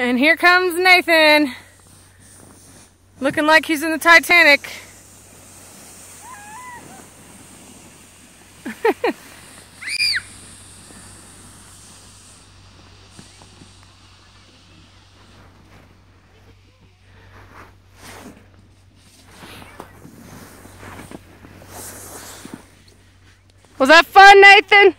And here comes Naythan. Looking like he's in the Titanic. Was that fun, Naythan?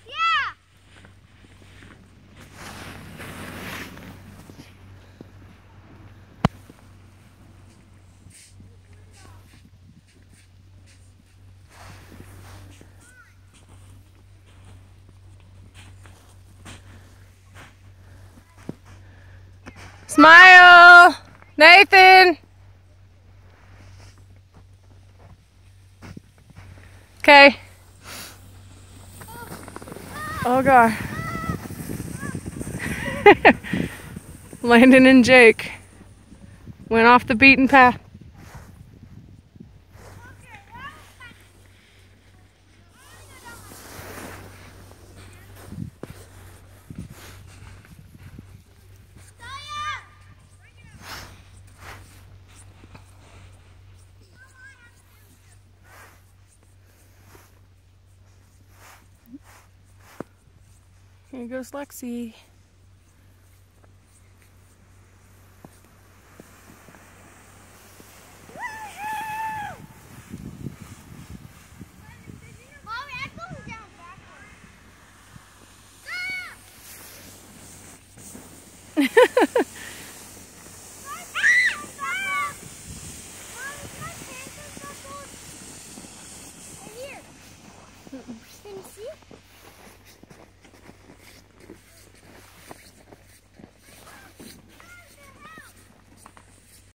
Smile! Naythan! Okay. Oh god. Landon and Jake went off the beaten path. Here goes Lexi. Going down backwards.